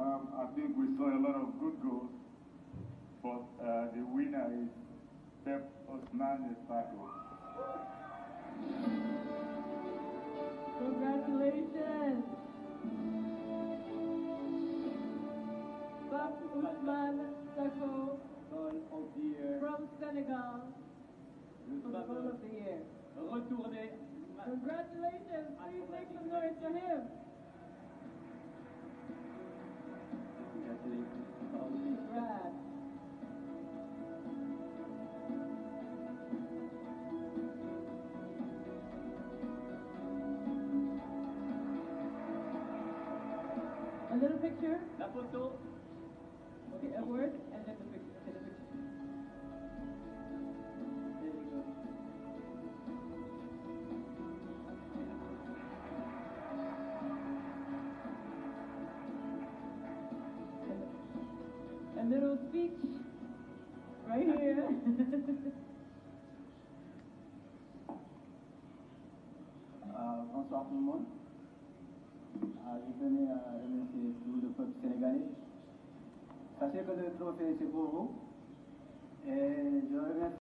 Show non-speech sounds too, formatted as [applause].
Um, I think we saw a lot of good goals, but uh, the winner is Pape Ousmane Sakho. Congratulations. Pape Ousmane Sakho Goal of the year. from Senegal for the goal of the year. retourné. Congratulations. Please make some noise for him. A little picture. La photo. Okay, a word and then the picture. Okay, the picture. There you go. A little speech right here. Euh, [laughs] bonsoir tout le monde. Euh, je tenais à uh, ససేకృతతో చేసి